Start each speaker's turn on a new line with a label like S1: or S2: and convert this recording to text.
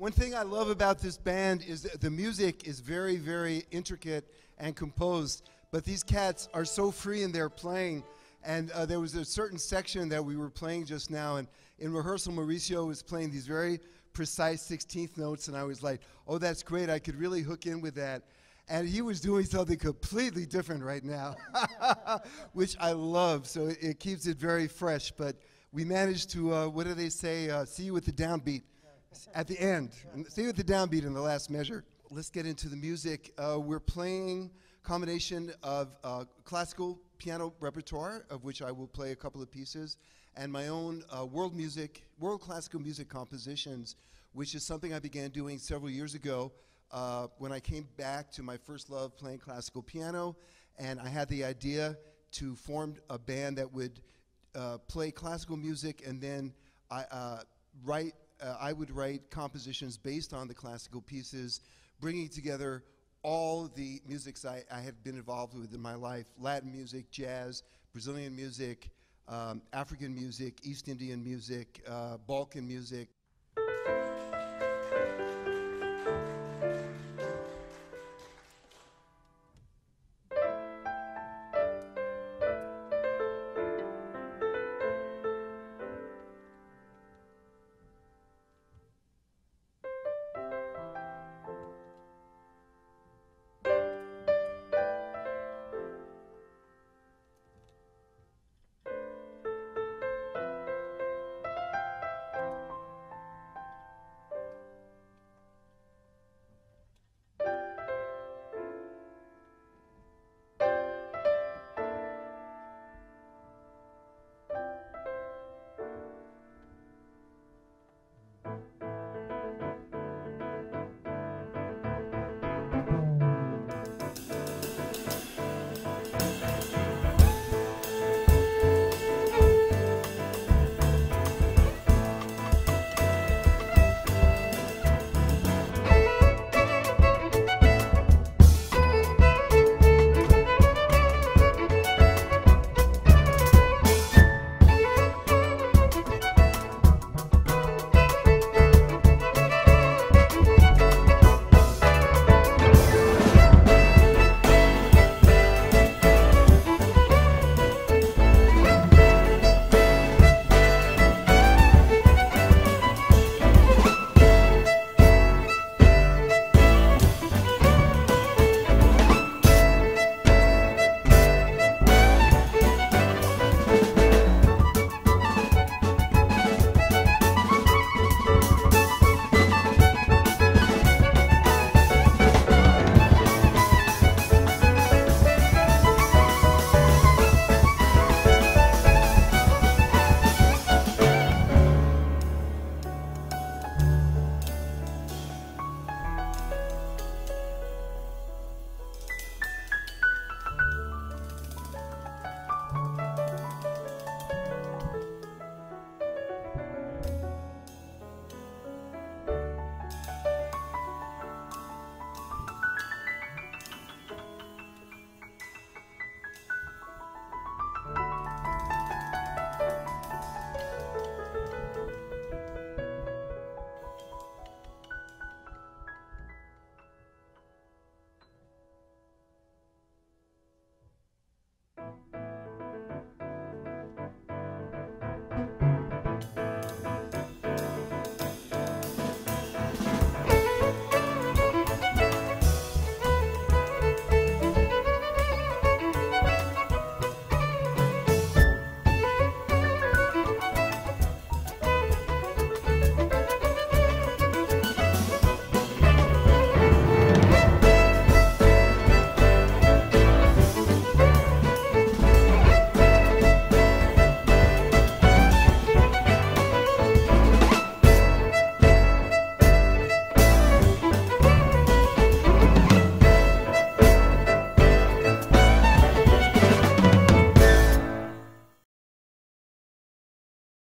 S1: One thing I love about this band is that the music is very, very intricate and composed, but these cats are so free in their playing. And uh, there was a certain section that we were playing just now, and in rehearsal, Mauricio was playing these very precise 16th notes, and I was like, oh, that's great. I could really hook in with that. And he was doing something completely different right now, which I love. So it, it, keeps it very fresh. But we managed to, uh, what do they say, uh, see you with the downbeat at the end. You with the downbeat in the last measure. Let's get into the music. Uh, we're playing a combination of uh, classical piano repertoire, of which I will play a couple of pieces, and my own uh, world music, world classical music compositions, which is something I began doing several years ago uh, when I came back to my first love playing classical piano, and I had the idea to form a band that would uh, play classical music and then I uh, write. Uh, I would write compositions based on the classical pieces, bringing together all the musics I, I been involved with in my life Latin music, jazz, Brazilian music, um, African music, East Indian music, uh, Balkan music,